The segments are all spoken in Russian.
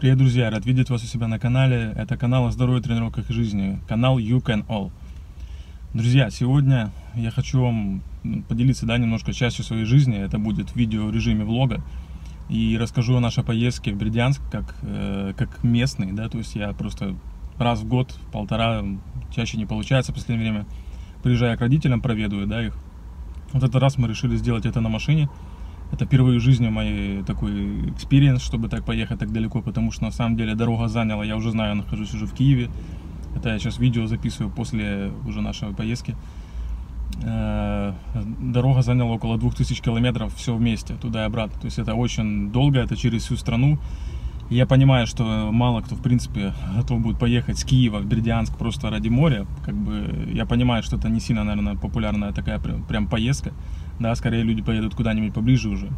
Привет, друзья! Рад видеть вас у себя на канале. Это канал о здоровье, тренировках и жизни. Канал You Can All. Друзья, сегодня я хочу вам поделиться да, немножко частью своей жизни. Это будет видео в режиме влога. И расскажу о нашей поездке в Бердянск как, э, как местный. Да, то есть я просто раз в год, полтора, чаще не получается в последнее время, приезжая к родителям, проведаю да, их. Вот этот раз мы решили сделать это на машине. Это впервые в жизни мой такой experience, чтобы так поехать так далеко, потому что на самом деле дорога заняла, я уже знаю, нахожусь уже в Киеве. Это я сейчас видео записываю после уже нашей поездки. Э, дорога заняла около 2000 километров все вместе, туда и обратно. То есть это очень долго, это через всю страну. Я понимаю, что мало кто, в принципе, готов будет поехать с Киева в Бердянск просто ради моря. Как бы я понимаю, что это не сильно, наверное, популярная такая прям поездка. Да, скорее люди поедут куда-нибудь поближе уже.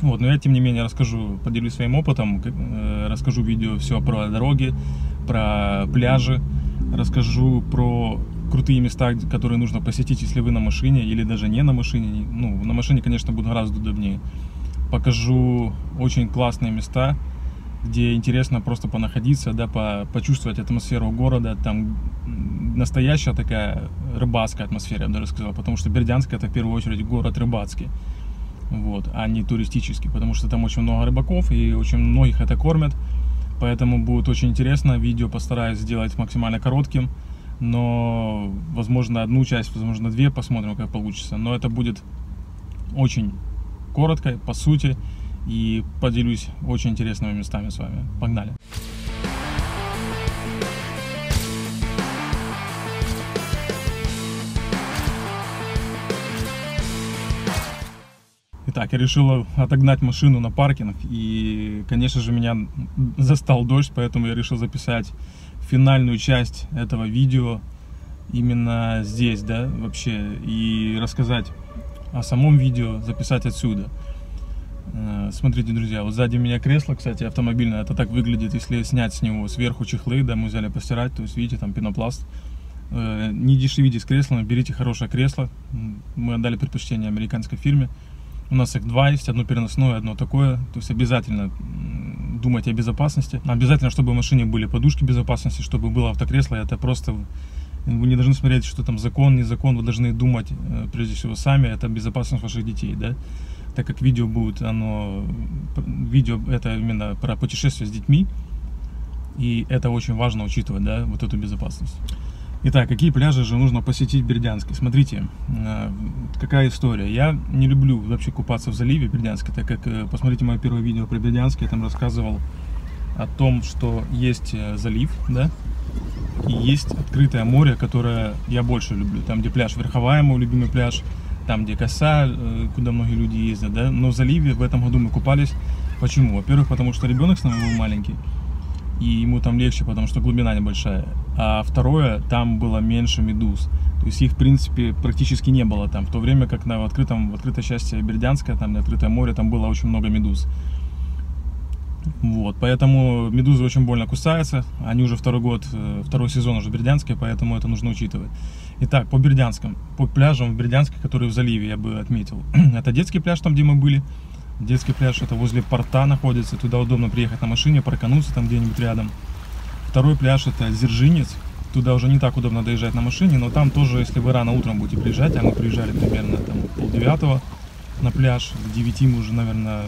Вот, но я, тем не менее, расскажу, поделюсь своим опытом, э, расскажу видео все про дороги, про пляжи, расскажу про крутые места, которые нужно посетить, если вы на машине или даже не на машине. Ну, на машине, конечно, будет гораздо удобнее. Покажу очень классные места, где интересно просто понаходиться, да, по, почувствовать атмосферу города, там настоящая такая рыбацкая атмосфера, я бы даже сказал, потому что Бердянск это в первую очередь город рыбацкий, вот, а не туристический, потому что там очень много рыбаков и очень многих это кормят, поэтому будет очень интересно, видео постараюсь сделать максимально коротким, но, возможно, одну часть, возможно, две посмотрим, как получится, но это будет очень коротко, по сути, и поделюсь очень интересными местами с вами. Погнали! Итак, я решил отогнать машину на паркинг, и, конечно же, меня застал дождь, поэтому я решил записать финальную часть этого видео именно здесь, да, вообще, и рассказать о самом видео, записать отсюда. Э, смотрите, друзья, вот сзади у меня кресло, кстати, автомобильное. Это так выглядит, если снять с него сверху чехлы, да, мы взяли постирать. То есть, видите, там пенопласт. Э, не дешевите с креслом, берите хорошее кресло. Мы отдали предпочтение американской фирме. У нас их два есть, одно переносное, одно такое. То есть обязательно думайте о безопасности. Обязательно, чтобы в машине были подушки безопасности, чтобы было автокресло. Это просто вы не должны смотреть, что там закон, не закон. Вы должны думать, э, прежде всего, сами. Это безопасность ваших детей, да так как видео будет, оно, видео это именно про путешествие с детьми, и это очень важно учитывать, да, вот эту безопасность. Итак, какие пляжи же нужно посетить в Бердянске? Смотрите, э, какая история. Я не люблю вообще купаться в заливе Бердянске, так как, э, посмотрите мое первое видео про Бердянск, я там рассказывал о том, что есть э, залив, да, и есть открытое море, которое я больше люблю. Там, где пляж Верховая, мой любимый пляж, там, где коса, э, куда многие люди ездят, да, но в заливе в этом году мы купались. Почему? Во-первых, потому что ребенок с нами был маленький, и ему там легче, потому что глубина небольшая. А второе, там было меньше медуз. То есть их, в принципе, практически не было там. В то время как на открытом, в открытой части Бердянска, там, на открытое море, там было очень много медуз. Вот, поэтому медузы очень больно кусаются. Они уже второй год, э, второй сезон уже в Бердянске, поэтому это нужно учитывать. Итак, по Бердянском, по пляжам в Бердянске, которые в заливе, я бы отметил. это детский пляж, там, где мы были. Детский пляж, это возле порта находится. Туда удобно приехать на машине, паркануться там где-нибудь рядом. Второй пляж, это Зержинец. Туда уже не так удобно доезжать на машине, но там тоже, если вы рано утром будете приезжать, а мы приезжали примерно там полдевятого на пляж, к девяти мы уже, наверное,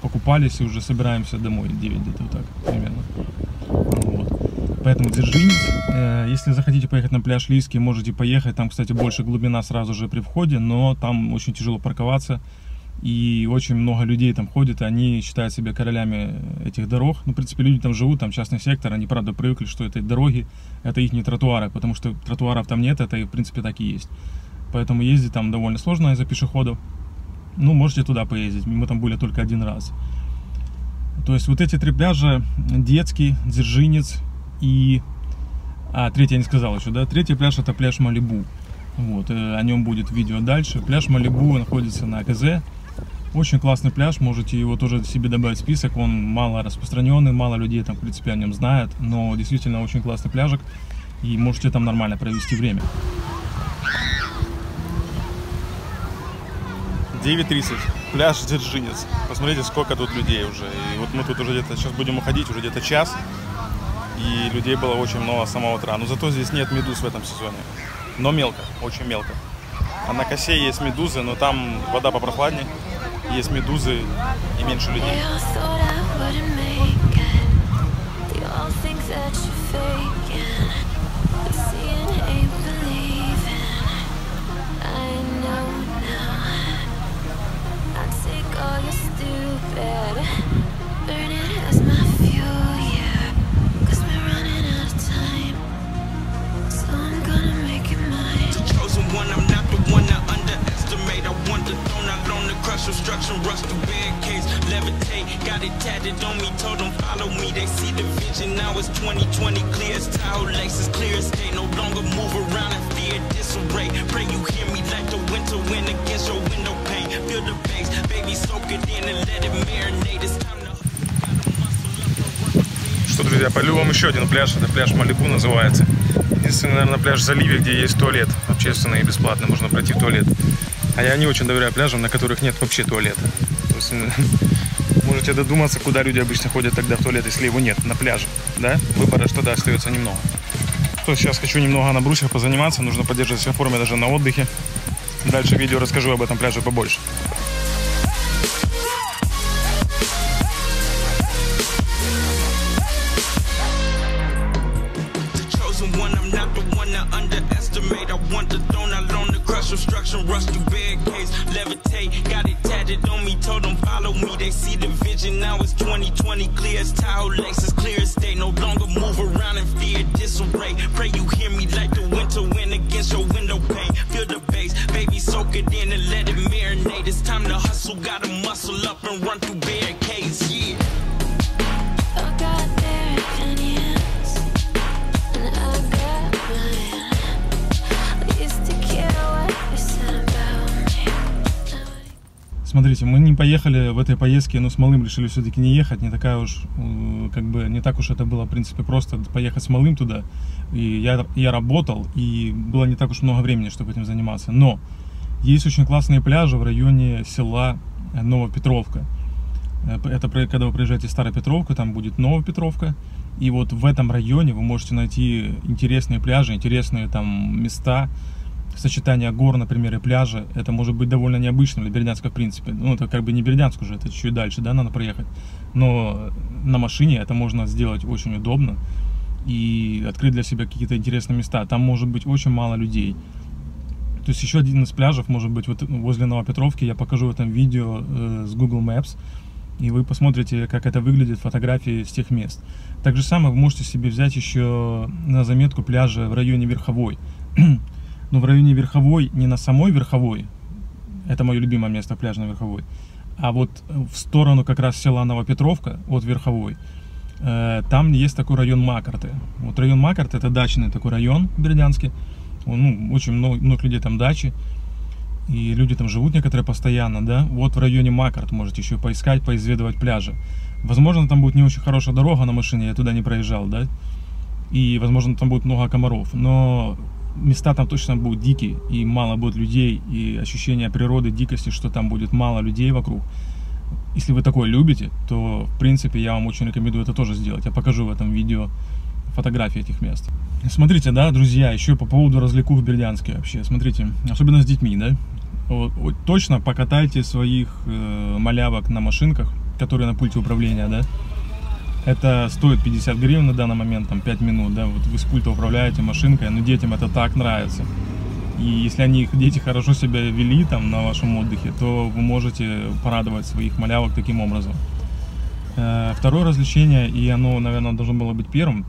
покупались и уже собираемся домой, 9 где-то вот так примерно. Вот. Поэтому держитесь. Э, если захотите поехать на пляж Лиски, можете поехать. Там, кстати, больше глубина сразу же при входе, но там очень тяжело парковаться. И очень много людей там ходит, они считают себя королями этих дорог. Ну, в принципе, люди там живут, там частный сектор, они, правда, привыкли, что это дороги, это их не тротуары, потому что тротуаров там нет, это, в принципе, так и есть. Поэтому ездить там довольно сложно из-за пешеходов ну, можете туда поездить. Мы там были только один раз. То есть вот эти три пляжа, детский, Дзержинец и... А, третий я не сказал еще, да? Третий пляж это пляж Малибу. Вот, э, о нем будет видео дальше. Пляж Малибу находится на АКЗ. Очень классный пляж, можете его тоже себе добавить в список. Он мало распространенный, мало людей там, в принципе, о нем знают. Но действительно очень классный пляжик. И можете там нормально провести время. 9.30. Пляж Дзержинец. Посмотрите, сколько тут людей уже. И вот мы тут уже где-то, сейчас будем уходить, уже где-то час. И людей было очень много с самого утра. Но зато здесь нет медуз в этом сезоне. Но мелко, очень мелко. А на косе есть медузы, но там вода попрохладнее. Есть медузы и меньше людей. All еще один пляж. Это пляж Малибу называется. Единственный, наверное, пляж в заливе, где есть туалет. Общественный и бесплатно можно пройти в туалет. А я не очень доверяю пляжам, на которых нет вообще туалета. То есть, можете додуматься, куда люди обычно ходят тогда в туалет, если его нет на пляже. Да? Выбора что-то остается немного. Что, сейчас хочу немного на брусьях позаниматься. Нужно поддерживать себя в форме даже на отдыхе. Дальше в видео расскажу об этом пляже побольше. It's tall. Поехали в этой поездке, но с малым решили все-таки не ехать. Не такая уж, э, как бы, не так уж это было, в принципе, просто поехать с малым туда. И я, я работал, и было не так уж много времени, чтобы этим заниматься. Но есть очень классные пляжи в районе села э, Новопетровка. Э, Это когда вы приезжаете в Старопетровку, там будет Новопетровка. И вот в этом районе вы можете найти интересные пляжи, интересные там места, сочетание гор, например, и пляжа, это может быть довольно необычным для Бердянска, в принципе. Ну, это как бы не Бердянск уже, это чуть дальше, да, надо проехать. Но на машине это можно сделать очень удобно и открыть для себя какие-то интересные места. Там может быть очень мало людей. То есть еще один из пляжев может быть вот возле Новопетровки. Я покажу в этом видео э, с Google Maps. И вы посмотрите, как это выглядит, фотографии с тех мест. Так же самое вы можете себе взять еще на заметку пляжа в районе Верховой. Но в районе Верховой, не на самой Верховой, это мое любимое место, пляж на Верховой, а вот в сторону как раз села Новопетровка от Верховой, э, там есть такой район Макарты. Вот район Макарты это дачный такой район. Он, Ну, очень много, много людей там дачи. И люди там живут некоторые постоянно, да. Вот в районе Макарт можете еще поискать, поизведывать пляжи. Возможно, там будет не очень хорошая дорога на машине, я туда не проезжал, да. И, возможно, там будет много комаров. Но места там точно будут дикие, и мало будет людей, и ощущение природы, дикости, что там будет мало людей вокруг. Если вы такое любите, то, в принципе, я вам очень рекомендую это тоже сделать. Я покажу в этом видео фотографии этих мест. Смотрите, да, друзья, еще по поводу развлекух в Бердянске вообще. Смотрите, особенно с детьми, да. Вот, вот точно покатайте своих э, малявок на машинках, которые на пульте управления, да. Это стоит 50 гривен на данный момент, там 5 минут, да, вот вы с пульта управляете машинкой, но детям это так нравится. И если они, дети хорошо себя вели там на вашем отдыхе, то вы можете порадовать своих малявок таким образом. Э, Второе развлечение, и оно, наверное, должно было быть первым,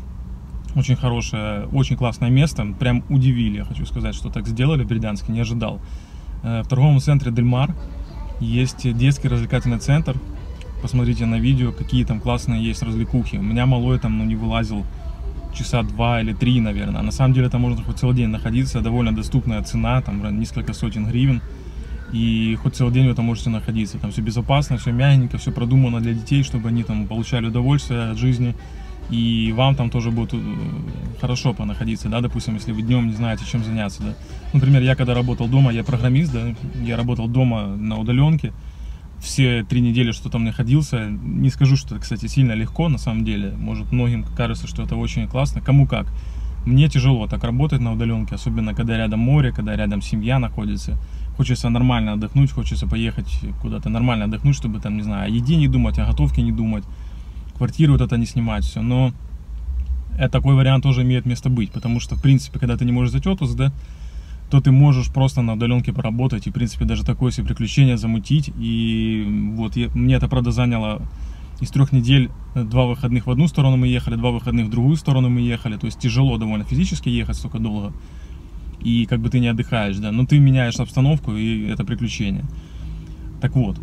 очень хорошее, очень классное место, прям удивили, я хочу сказать, что так сделали в Бердянске, не ожидал. Э, В торговом центре Дельмар есть детский развлекательный центр, посмотрите на видео, какие там классные есть развлекухи. У меня малой там ну, не вылазил часа два или три, наверное. А на самом деле там можно хоть целый день находиться, довольно доступная цена, там несколько сотен гривен. И хоть целый день вы там можете находиться. Там все безопасно, все мягенько, все продумано для детей, чтобы они там получали удовольствие от жизни и вам там тоже будет э, хорошо понаходиться, да, допустим, если вы днем не знаете, чем заняться, да. Например, я когда работал дома, я программист, да, я работал дома на удаленке, все три недели что там находился. Не скажу, что кстати, сильно легко, на самом деле. Может, многим кажется, что это очень классно. Кому как. Мне тяжело так работать на удаленке, особенно когда рядом море, когда рядом семья находится. Хочется нормально отдохнуть, хочется поехать куда-то нормально отдохнуть, чтобы там, не знаю, о еде не думать, о готовке не думать, квартиру вот это не снимать, все. Но э, такой вариант тоже имеет место быть, потому что, в принципе, когда ты не можешь взять отпуск, да, то ты можешь просто на удаленке поработать и, в принципе, даже такое себе приключение замутить. И вот я, мне это, правда, заняло из трех недель два выходных в одну сторону мы ехали, два выходных в другую сторону мы ехали. То есть тяжело довольно физически ехать столько долго. И как бы ты не отдыхаешь, да. Но ты меняешь обстановку, и это приключение. Так вот,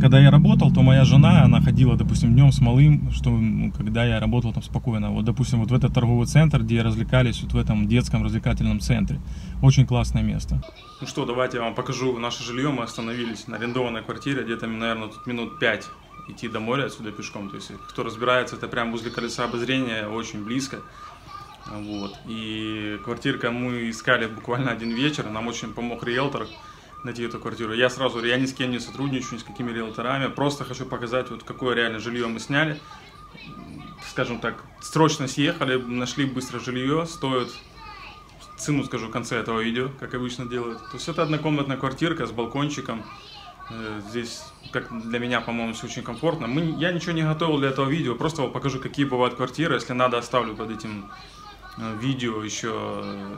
когда я работал, то моя жена, она ходила, допустим, днем с малым, что ну, когда я работал там спокойно. Вот, допустим, вот в этот торговый центр, где развлекались, вот в этом детском развлекательном центре. Очень классное место. Ну что, давайте я вам покажу наше жилье. Мы остановились на арендованной квартире, где-то, наверное, тут минут 5 идти до моря отсюда пешком. То есть, кто разбирается, это прямо возле колеса обозрения, очень близко. Вот. И квартирка мы искали буквально один вечер, нам очень помог риэлтор найти эту квартиру. Я сразу, я ни с кем не сотрудничаю, ни с какими риэлторами, просто хочу показать, вот какое реально жилье мы сняли. Скажем так, срочно съехали, нашли быстро жилье, стоит цену скажу в конце этого видео, как обычно делают. То есть это однокомнатная квартирка с балкончиком. Э, здесь, как для меня, по-моему, все очень комфортно. Мы, я ничего не готовил для этого видео, просто покажу, какие бывают квартиры. Если надо, оставлю под этим видео еще э,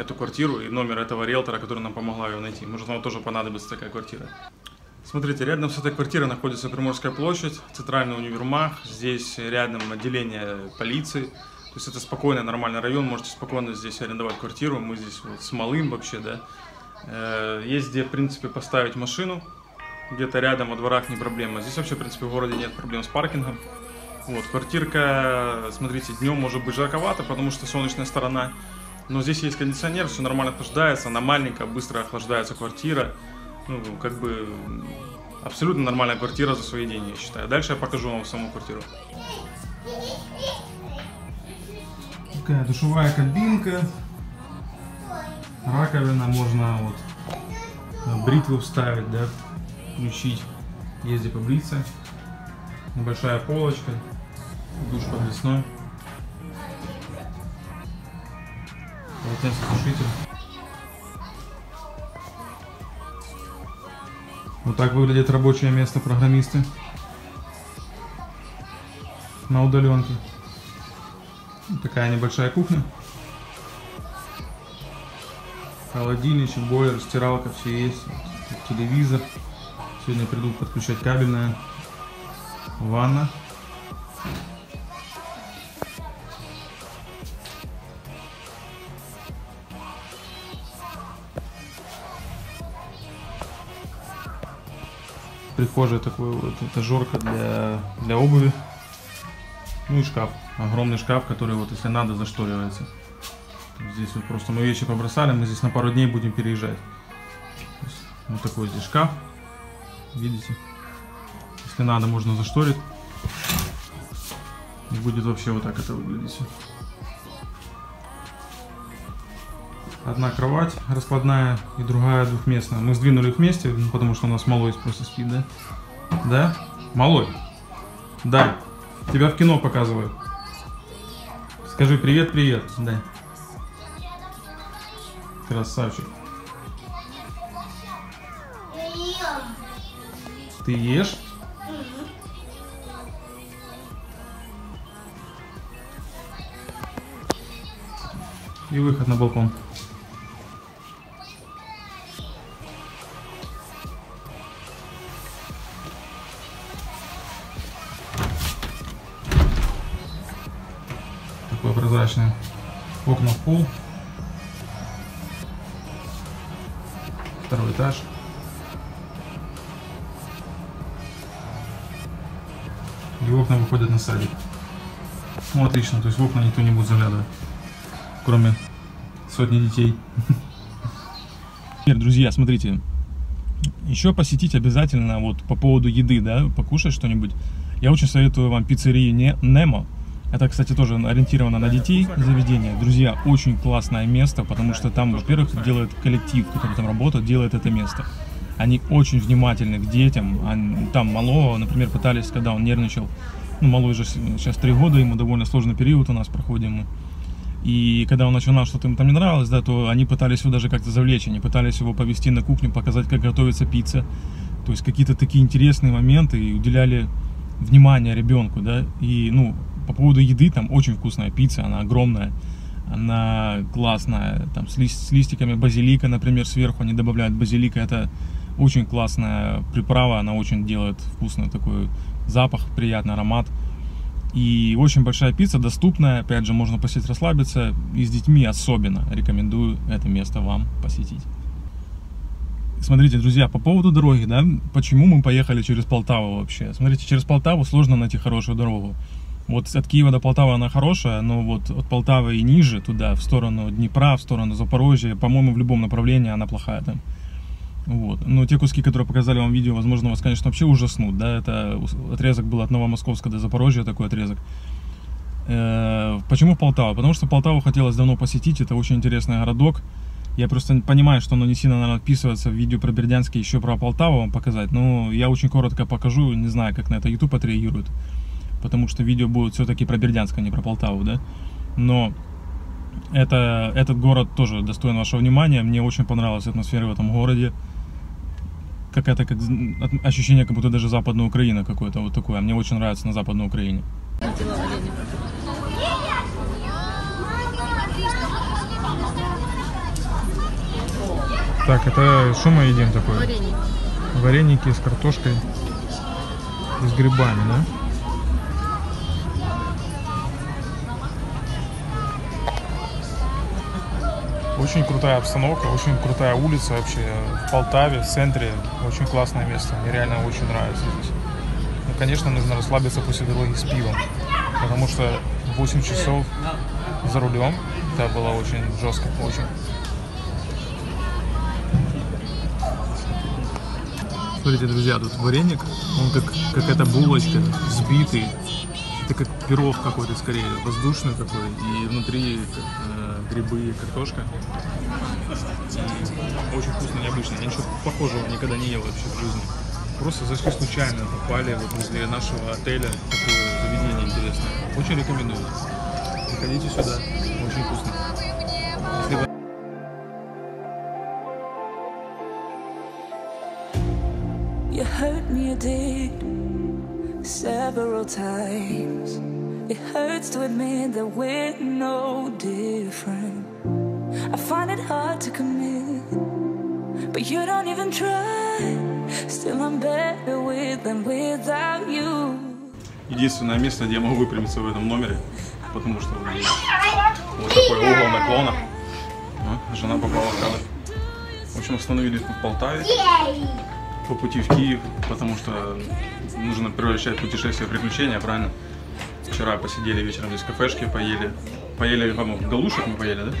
эту квартиру и номер этого риэлтора, который нам помогла ее найти. Может, вам тоже понадобится такая квартира. Смотрите, рядом с этой квартирой находится Приморская площадь, центральный универмаг. Здесь рядом отделение полиции. То есть это спокойный, нормальный район, можете спокойно здесь арендовать квартиру. Мы здесь вот с малым вообще, да. Э, Есть где, в принципе, поставить машину. Где-то рядом во дворах не проблема. Здесь вообще, в принципе, в городе нет проблем с паркингом. Вот, квартирка, смотрите, днем может быть жарковато, потому что солнечная сторона. Но здесь есть кондиционер, все нормально охлаждается, она маленькая, быстро охлаждается квартира. Ну, как бы, абсолютно нормальная квартира за свои деньги, я считаю. Дальше я покажу вам саму квартиру. Такая душевая кабинка. Раковина, можно вот бритву вставить, да, включить, где побриться. Небольшая полочка, душ подвесной. Полотенцесушитель. Вот так выглядит рабочее место программиста на удаленке. Такая небольшая кухня. Холодильничек, бойлер, стиралка, все есть. Телевизор. Сегодня придут подключать кабельная. Ванна. Прихожая такой вот этажерка для, для обуви. Ну и шкаф. Огромный шкаф, который вот если надо зашторивается. Здесь вот просто мы вещи побросали, мы здесь на пару дней будем переезжать. Вот такой здесь шкаф. Видите? Если надо, можно зашторить. И будет вообще вот так это выглядеть. Одна кровать раскладная и другая двухместная. Мы сдвинули их вместе, ну, потому что у нас малой просто спит, да? Да? Малой? Да. Тебя в кино показывают. Скажи привет, привет. Да. Красавчик. Ты ешь? И выход на балкон. Такое прозрачное. Окна в пол. Второй этаж. И окна выходят на садик. Ну, отлично, то есть в окна никто не будет заглядывать. Кроме сотни детей. Теперь, друзья, смотрите. Еще посетить обязательно вот по поводу еды, да, покушать что-нибудь. Я очень советую вам пиццерию Не- Немо. Это, кстати, тоже ориентировано на детей заведение. Друзья, очень классное место, потому что там, во-первых, делает коллектив, который там работает, делает это место. Они очень внимательны к детям. Там малого, например, пытались, когда он нервничал, ну, малой же сейчас три года, ему довольно сложный период у нас проходим. И когда он начинал, что-то им там не нравилось, да, то они пытались его даже как-то завлечь, они пытались его повести на кухню, показать, как готовится пицца. То есть какие-то такие интересные моменты и уделяли внимание ребенку, да. И, ну, по поводу еды, там очень вкусная пицца, она огромная, она классная, там с, лист- с листиками базилика, например, сверху они добавляют базилика, это очень классная приправа, она очень делает вкусный такой запах, приятный аромат. И очень большая пицца, доступная, опять же, можно посетить расслабиться, и с детьми особенно рекомендую это место вам посетить. Смотрите, друзья, по поводу дороги, да, почему мы поехали через Полтаву вообще? Смотрите, через Полтаву сложно найти хорошую дорогу. Вот от Киева до Полтавы она хорошая, но вот от Полтавы и ниже туда, в сторону Днепра, в сторону Запорожья, по-моему, в любом направлении она плохая там. Вот. Но те куски, которые показали вам в видео, возможно, вас, конечно, вообще ужаснут, да, это отрезок был от Новомосковска до Запорожья, такой отрезок. Э, Почему Полтава? Потому что Полтаву хотелось давно посетить, это очень интересный городок. Я просто понимаю, что оно не сильно, наверное, вписывается в видео про Бердянский, еще про Полтаву вам показать, но я очень коротко покажу, не знаю, как на это YouTube отреагирует, потому что видео будет все-таки про Бердянск, а не про Полтаву, да. Но это, этот город тоже достоин вашего внимания, мне очень понравилась атмосфера в этом городе. Какая-то как, ощущение, как будто даже Западная Украина какое-то вот такое. А Мне очень нравится на Западной Украине. Так, это что мы едим такое? Варенье. Вареники с картошкой с грибами, да? Очень крутая обстановка, очень крутая улица вообще в Полтаве, в центре. Очень классное место, мне реально очень нравится здесь. Ну, конечно, нужно расслабиться после дороги с пивом, потому что 8 часов за рулем, это было очень жестко, очень. Смотрите, друзья, тут вареник, он как какая-то булочка, взбитый. Это как пирог какой-то скорее, воздушный такой. И внутри э, грибы картошка. Очень вкусно, необычно. Я ничего похожего никогда не ел вообще в жизни. Просто зашли случайно, попали вот возле нашего отеля такое заведение интересное. Очень рекомендую. Приходите сюда, очень вкусно. You hurt me, you did several times. It hurts to admit that we're no different. I find it hard to commit, but you don't even try. Still, I'm better with than without you. единственное место, где я могу выпрямиться в этом номере, потому что вот такой угол наклона. А, жена попала в кадр. В общем, остановились в Полтаве по пути в Киев, потому что нужно превращать путешествие в приключения, правильно? Вчера посидели вечером здесь в кафешке, поели. Поели, по-моему, галушек мы поели, да?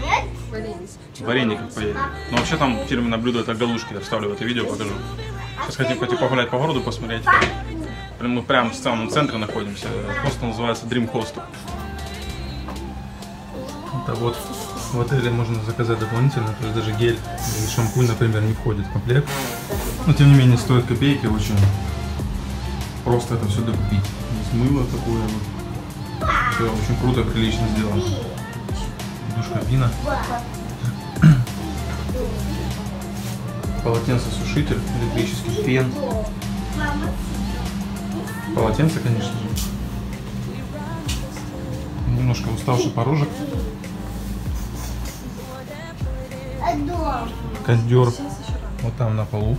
Вареников поели. Но вообще там фирменное блюдо это галушки, я вставлю в это видео, покажу. Сейчас хотим пойти погулять по городу, посмотреть. Прям Мы прямо в самом центре находимся. Хостел называется Dream Hostel. Это вот в отеле можно заказать дополнительно, то есть даже гель или шампунь, например, не входит в комплект. Но тем не менее стоит копейки, очень просто это все докупить. Здесь мыло такое вот. Все очень круто, прилично сделано. Душ кабина. Полотенцесушитель, электрический фен. Полотенце, конечно же. Немножко уставший порожек. Кондер вот там на полу.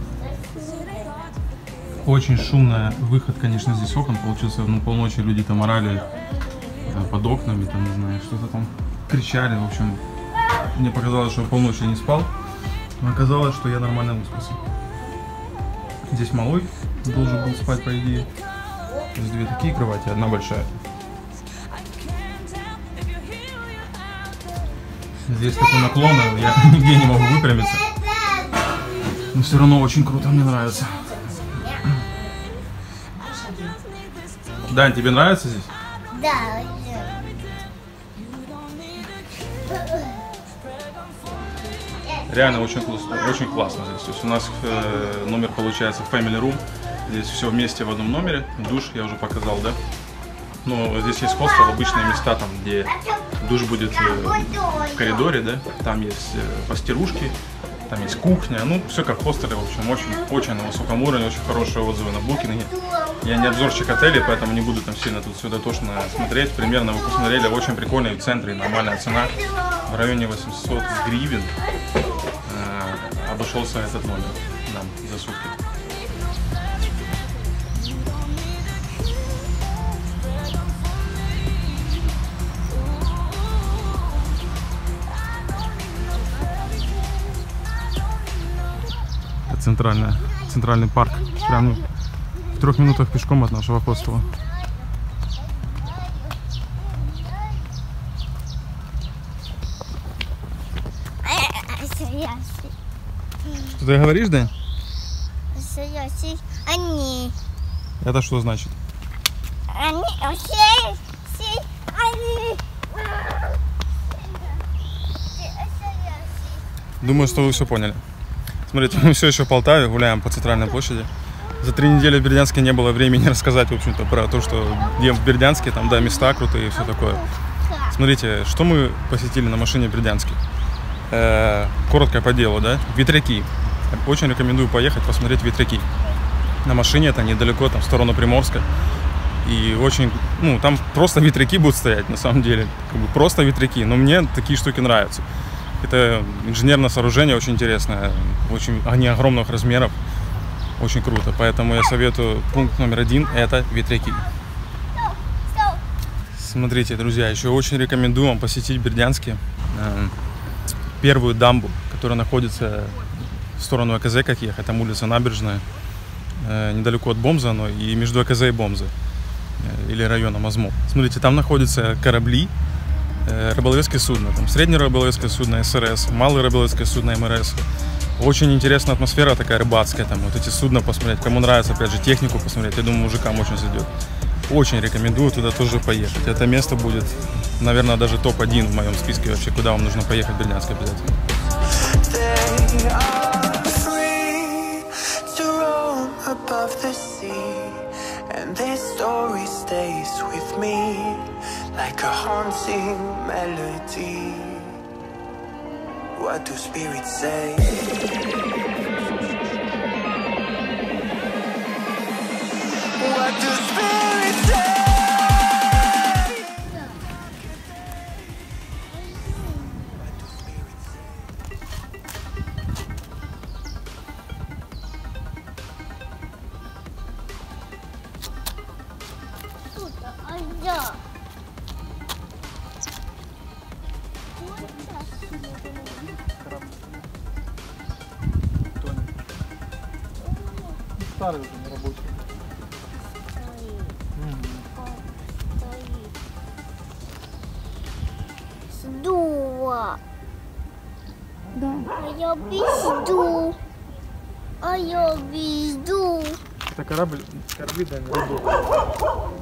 Очень шумная выход, конечно, здесь окон получился. Ну, полночи люди там орали под окнами, там, не знаю, что-то там кричали. В общем, мне показалось, что полночи я не спал. Но оказалось, что я нормально выспался. Здесь малой должен был спать, по идее. Здесь две такие кровати, одна большая. Здесь такой наклон, я нигде не могу выпрямиться. Но все равно очень круто, мне нравится. Дань, тебе нравится здесь? Да, Реально очень, очень классно здесь. То есть у нас э, номер получается Family Room. Здесь все вместе в одном номере. Душ я уже показал, да? Но здесь есть хостел, обычные места, там, где душ будет э, в коридоре, да? Там есть э, постирушки, там есть кухня. Ну, все как в хостеле, в общем, очень, очень на высоком уровне, очень хорошие отзывы на букинге. Я не обзорщик отелей, поэтому не буду там сильно тут сюда точно смотреть. Примерно вы посмотрели, очень прикольный в центре, нормальная цена. В районе 800 гривен э, обошелся этот номер нам за сутки. Центральная, центральный парк. Прям в трех минутах пешком от нашего хостела. Что ты говоришь, да? Они, Это что значит? они. Думаю, что вы все поняли. Смотрите, мы все еще в Полтаве, гуляем по центральной площади. За три недели в Бердянске не было времени рассказать, в общем-то, про то, что ем в Бердянске, там, да, места крутые и все такое. Смотрите, что мы посетили на машине в Бердянске. Э, коротко по делу, да, ветряки. Очень рекомендую поехать посмотреть ветряки. На машине это недалеко, там, в сторону Приморска. И очень, ну, там просто ветряки будут стоять, на самом деле. Как бы просто ветряки. Но мне такие штуки нравятся. Это инженерное сооружение очень интересное. Очень, они огромных размеров. Очень круто. Поэтому я советую пункт номер один – это ветряки. Смотрите, друзья, еще очень рекомендую вам посетить Бердянске э, первую дамбу, которая находится в сторону АКЗ, как ехать. Там улица Набережная, э, недалеко от Бомза, но и между АКЗ и Бомзы э, или районом Азму. Смотрите, там находятся корабли, рыболовецкие судна. Там среднее рыболовецкое судно СРС, малое рыболовецкое судно МРС. Очень интересная атмосфера такая рыбацкая, там вот эти судна посмотреть. Кому нравится, опять же, технику посмотреть, я думаю, мужикам очень зайдет. Очень рекомендую туда тоже поехать. Это место будет, наверное, даже топ-1 в моем списке вообще, куда вам нужно поехать в Бердянск обязательно. Above the sea, and their story stays with me like a haunting melody. What do spirits say? Старый уже не рабочий. Сдуло. Да. А я безду. А я безду. Это корабль, корабли, да, не Рыболов.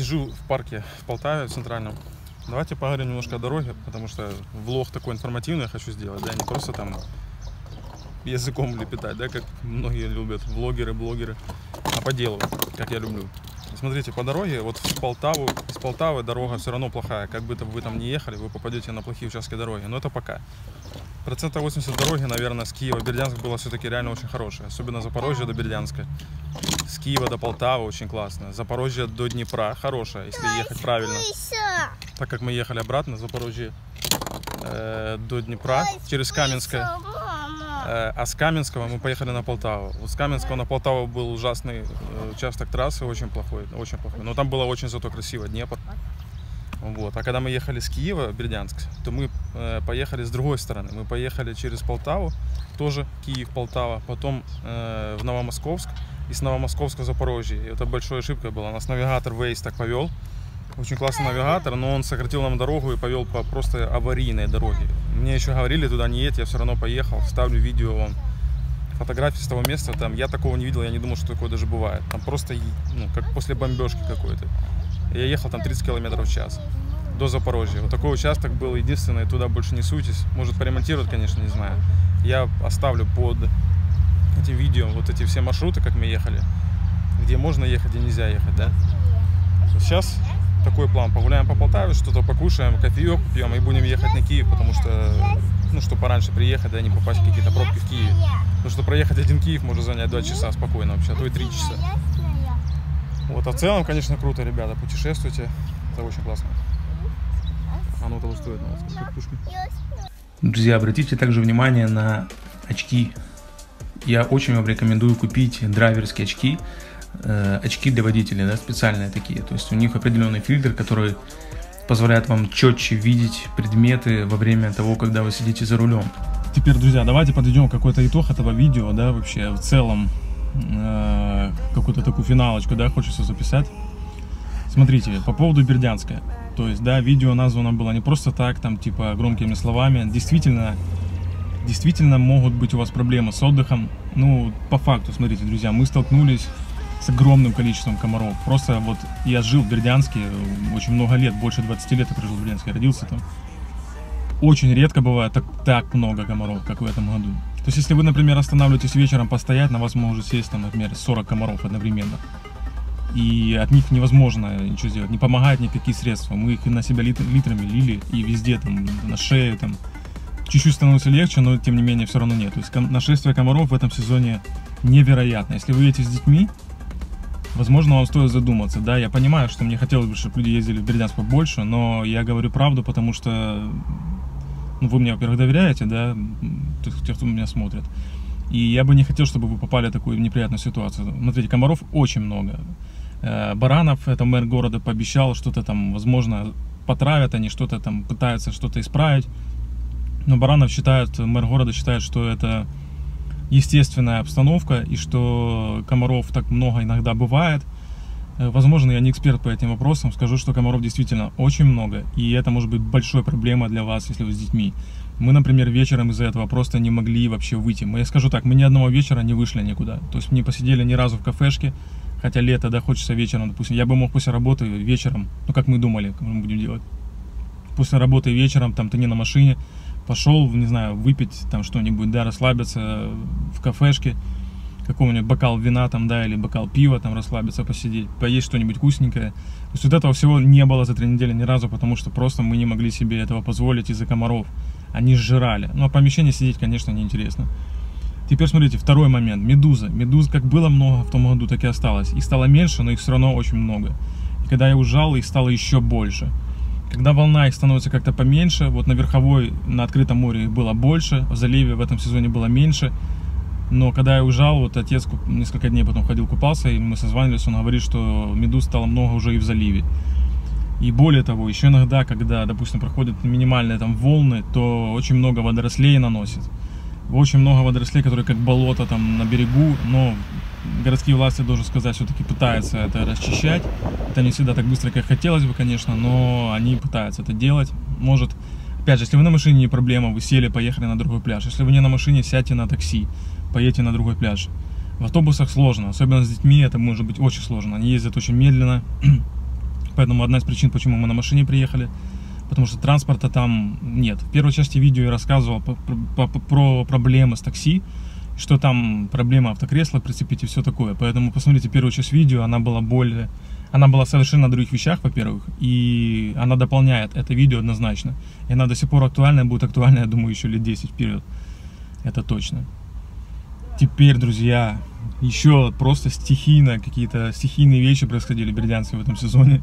Сижу в парке в Полтаве, в центральном. Давайте поговорим немножко о дороге, потому что влог такой информативный я хочу сделать, да, не просто там языком лепетать, да, как многие любят, влогеры, блогеры, а по делу, как я люблю. Смотрите, по дороге, вот в Полтаву, из Полтавы дорога все равно плохая, как бы вы там не ехали, вы попадете на плохие участки дороги, но это пока. Процентов 80 дороги, наверное, с Киева в Бердянск было все-таки реально очень хорошее, особенно Запорожье до Бердянска. Киева до Полтавы очень классно. Запорожье до Днепра хорошая, если ехать правильно. Так как мы ехали обратно, Запорожье э, до Днепра через Каменское. Э, А с Каменского мы поехали на Полтаву. Вот с Каменского на Полтаву был ужасный э, участок трассы, очень плохой, очень плохой. Но там было очень зато красиво, Днепр. Вот. А когда мы ехали с Киева Бердянск, то мы э, поехали с другой стороны. Мы поехали через Полтаву, тоже Киев, Полтава, потом э, в Новомосковск и с Новомосковска в Запорожье. И это большая ошибка была. Нас навигатор Waze так повел. Очень классный навигатор, но он сократил нам дорогу и повел по просто аварийной дороге. Мне еще говорили, туда не едь, я все равно поехал. Ставлю видео вам фотографии с того места, там я такого не видел, я не думал, что такое даже бывает. Там просто, ну, как после бомбежки какой-то. Я ехал там 30 километров в час до Запорожья. Вот такой участок был единственный, туда больше не суйтесь. Может поремонтировать, конечно, не знаю. Я оставлю под этим видео вот эти все маршруты, как мы ехали, где можно ехать и нельзя ехать, да. Сейчас такой план. Погуляем по Полтаве, что-то покушаем, кофеек пьем и будем ехать на Киев, потому что, ну, что пораньше приехать, да, не попасть в какие-то пробки в Киеве. Потому что проехать один Киев может занять 2 часа спокойно вообще, а то и 3 часа. Вот, а в целом, конечно, круто, ребята, путешествуйте. Это очень классно. Оно того стоит, сказать, как пушка. Друзья, обратите также внимание на очки. Я очень вам рекомендую купить драйверские очки. Э, очки для водителей, да, специальные такие. То есть у них определенный фильтр, который позволяет вам четче видеть предметы во время того, когда вы сидите за рулем. Теперь, друзья, давайте подведем какой-то итог этого видео, да, вообще в целом э, какую-то такую финалочку, да, хочется записать. Смотрите, по поводу Бердянска. То есть, да, видео названо было не просто так, там, типа, громкими словами. Действительно, действительно могут быть у вас проблемы с отдыхом. Ну, по факту, смотрите, друзья, мы столкнулись с огромным количеством комаров. Просто вот я жил в Бердянске очень много лет, больше 20 лет я прожил в Бердянске, родился там. Очень редко бывает так, так много комаров, как в этом году. То есть, если вы, например, останавливаетесь вечером постоять, на вас может сесть, там, например, 40 комаров одновременно. И от них невозможно ничего сделать. Не помогают никакие средства. Мы их на себя лит- литрами лили и везде, там, на шее, там. Чуть-чуть становится легче, но тем не менее все равно нет. То есть нашествие комаров в этом сезоне невероятно. Если вы едете с детьми, возможно, вам стоит задуматься. Да, я понимаю, что мне хотелось бы, чтобы люди ездили в Бердянск побольше, но я говорю правду, потому что ну, вы мне, во-первых, доверяете, да, те, те, кто меня смотрит. И я бы не хотел, чтобы вы попали в такую неприятную ситуацию. Смотрите, комаров очень много. Э, Баранов, это мэр города, пообещал что-то там, возможно, потравят они, что-то там пытаются что-то исправить. Но Баранов считает, мэр города считает, что это естественная обстановка и что комаров так много иногда бывает. Э, Возможно, я не эксперт по этим вопросам, скажу, что комаров действительно очень много, и это может быть большой проблемой для вас, если вы с детьми. Мы, например, вечером из-за этого просто не могли вообще выйти. Я скажу так, мы ни одного вечера не вышли никуда. То есть не посидели ни разу в кафешке, хотя лето, да, хочется вечером, допустим. Я бы мог после работы вечером, ну как мы думали, как мы будем делать. После работы вечером, там ты не на машине, пошел, не знаю, выпить там что-нибудь, да, расслабиться в кафешке, какого-нибудь бокал вина там, да, или бокал пива там расслабиться, посидеть, поесть что-нибудь вкусненькое. То есть вот этого всего не было за три недели ни разу, потому что просто мы не могли себе этого позволить из-за комаров. Они сжирали. Ну, а в помещении сидеть, конечно, неинтересно. Теперь смотрите, второй момент. Медуза. Медуз как было много в том году, так и осталось. Их стало меньше, но их все равно очень много. И когда я ужал, их стало еще больше. Когда волна их становится как-то поменьше, вот на Верховой, на открытом море их было больше, в заливе в этом сезоне было меньше. Но когда я уезжал, вот отец несколько дней потом ходил купался, и мы созванивались, он говорит, что медуз стало много уже и в заливе. И более того, еще иногда, когда, допустим, проходят минимальные там волны, то очень много водорослей наносит. Очень много водорослей, которые как болото там на берегу, но городские власти, должен сказать, все-таки пытаются это расчищать. Это не всегда так быстро, как хотелось бы, конечно, но они пытаются это делать. Может, опять же, если вы на машине не проблема, вы сели, поехали на другой пляж. Если вы не на машине, сядьте на такси, поедете на другой пляж. В автобусах сложно, особенно с детьми это может быть очень сложно. Они ездят очень медленно, поэтому одна из причин, почему мы на машине приехали, потому что транспорта там нет. В первой части видео я рассказывал по- по- про проблемы с такси, что там проблема автокресла прицепить и все такое. Поэтому посмотрите первую часть видео, она была более... Она была совершенно на других вещах, во-первых, и она дополняет это видео однозначно. И она до сих пор актуальна, будет актуальна, я думаю, еще лет 10 вперед. Это точно. Теперь, друзья, еще просто стихийно, какие-то стихийные вещи происходили в Бердянске в этом сезоне.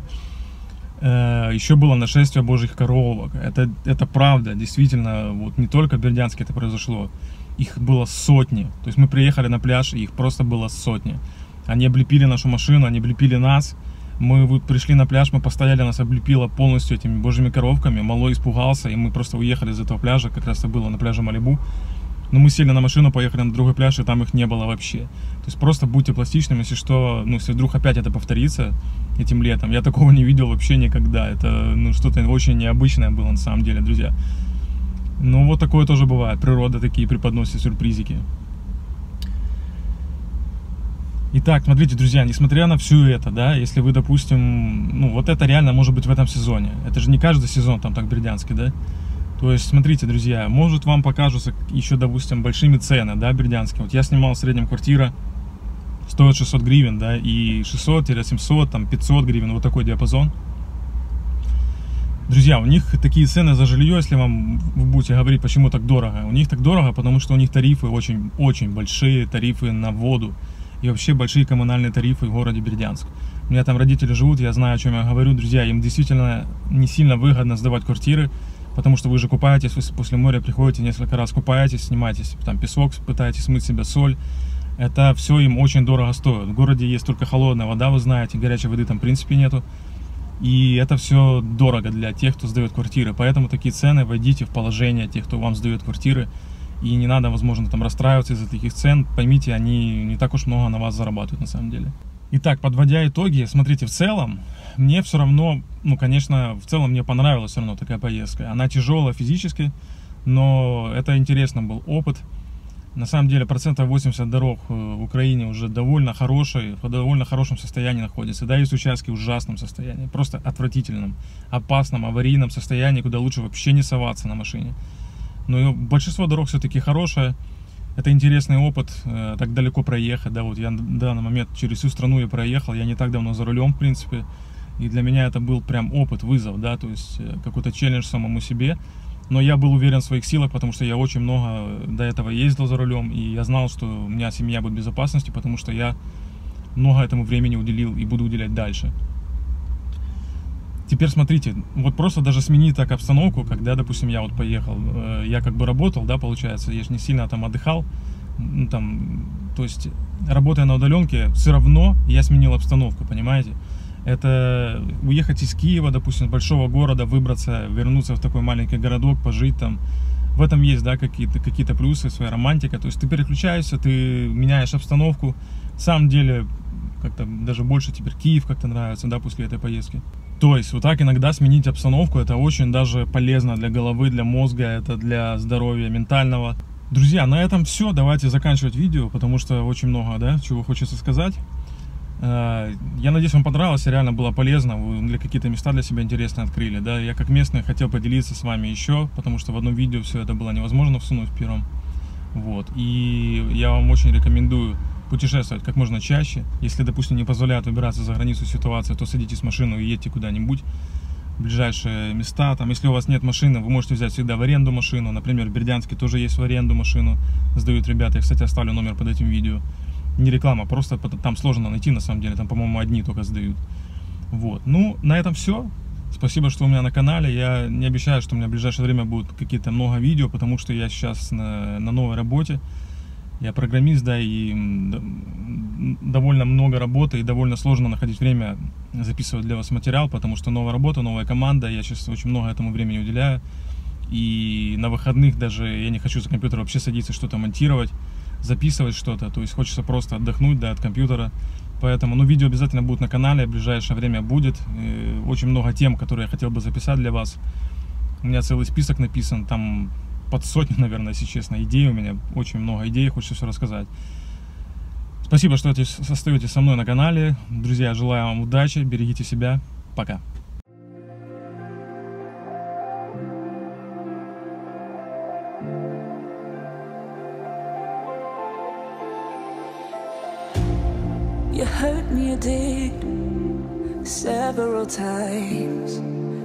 Э, Еще было нашествие божьих коровок. Это, это правда, действительно, вот не только в Бердянске это произошло. Их было сотни. То есть мы приехали на пляж, и их просто было сотни. Они облепили нашу машину, они облепили нас. Мы пришли на пляж, мы постояли, нас облепило полностью этими божьими коровками. Малой испугался, и мы просто уехали из этого пляжа. Как раз это было на пляже Малибу. Но мы сели на машину, поехали на другой пляж, и там их не было вообще. То есть просто будьте пластичными, если что, ну, если вдруг опять это повторится этим летом. Я такого не видел вообще никогда. Это, ну, что-то очень необычное было на самом деле, друзья. Ну, вот такое тоже бывает. Природа такие преподносит сюрпризики. Итак, смотрите, друзья, несмотря на все это, да, если вы, допустим, ну, вот это реально может быть в этом сезоне. Это же не каждый сезон там так в Бердянске, да? То есть, смотрите, друзья, может вам покажутся еще, допустим, большими цены, да, бердянские. Вот я снимал в среднем квартира, стоит 600 гривен, да, и 600-700, там, 500 гривен, вот такой диапазон. Друзья, у них такие цены за жилье, если вам вы будете говорить, почему так дорого. У них так дорого, потому что у них тарифы очень, очень большие, тарифы на воду. И вообще большие коммунальные тарифы в городе Бердянск. У меня там родители живут, я знаю, о чем я говорю. Друзья, им действительно не сильно выгодно сдавать квартиры, потому что вы же купаетесь, вы после моря приходите несколько раз купаетесь, снимаетесь там песок, пытаетесь смыть себе соль. Это все им очень дорого стоит. В городе есть только холодная вода, вы знаете, горячей воды там в принципе нету. И это все дорого для тех, кто сдает квартиры. Поэтому такие цены войдите в положение тех, кто вам сдает квартиры. И не надо, возможно, там расстраиваться из-за таких цен. Поймите, они не так уж много на вас зарабатывают на самом деле. Итак, подводя итоги, смотрите, в целом, мне все равно, ну, конечно, в целом мне понравилась все равно такая поездка. Она тяжелая физически, но это интересно был опыт. На самом деле процентов 80 дорог э, в Украине уже довольно хорошие, в довольно хорошем состоянии находятся. Да, есть участки в ужасном состоянии, просто отвратительном, опасном, аварийном состоянии, куда лучше вообще не соваться на машине. Но большинство дорог все-таки хорошее. Это интересный опыт, э, так далеко проехать. Да, вот я на данный момент через всю страну я проехал, я не так давно за рулем, в принципе. И для меня это был прям опыт, вызов, да, то есть э, какой-то челлендж самому себе. Но я был уверен в своих силах, потому что я очень много до этого ездил за рулем, и я знал, что у меня семья будет в безопасности, потому что я много этому времени уделил и буду уделять дальше. Теперь смотрите, вот просто даже сменить так обстановку, когда, допустим, я вот поехал, э, я как бы работал, да, получается, я же не сильно там отдыхал, ну, там, то есть, работая на удаленке, все равно я сменил обстановку, понимаете? Это уехать из Киева, допустим, с большого города, выбраться, вернуться в такой маленький городок, пожить там. В этом есть, да, какие-то какие плюсы, своя романтика. То есть ты переключаешься, ты меняешь обстановку. На самом деле, как-то даже больше теперь Киев как-то нравится, да, после этой поездки. То есть вот так иногда сменить обстановку, это очень даже полезно для головы, для мозга, это для здоровья ментального. Друзья, на этом все, давайте заканчивать видео, потому что очень много, да, чего хочется сказать. Э, я надеюсь, вам понравилось, реально было полезно, вы для какие-то места для себя интересные открыли, да. Я как местный хотел поделиться с вами еще, потому что в одном видео все это было невозможно всунуть в первом. Вот, и я вам очень рекомендую путешествовать как можно чаще. Если, допустим, не позволяют выбираться за границу ситуации, то садитесь в машину и едьте куда-нибудь в ближайшие места. Там, если у вас нет машины, вы можете взять всегда в аренду машину. Например, в Бердянске тоже есть в аренду машину. Сдают ребята. Я, кстати, оставлю номер под этим видео. Не реклама, просто там сложно найти, на самом деле. Там, по-моему, одни только сдают. Вот. Ну, на этом все. Спасибо, что у меня на канале. Я не обещаю, что у меня в ближайшее время будут какие-то много видео, потому что я сейчас на, на новой работе. Я программист, да, и довольно много работы, и довольно сложно находить время записывать для вас материал, потому что новая работа, новая команда, я сейчас очень много этому времени уделяю. И на выходных даже я не хочу за компьютер вообще садиться что-то монтировать, записывать что-то, то есть хочется просто отдохнуть, да, от компьютера. Поэтому, ну, видео обязательно будет на канале, в ближайшее время будет. И очень много тем, которые я хотел бы записать для вас. У меня целый список написан, там под сотню, наверное, если честно, идей у меня. Очень много идей, хочется все рассказать. Спасибо, что остаетесь со мной на канале. Друзья, желаю вам удачи, берегите себя. Пока. You hurt me, you several times.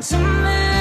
to me.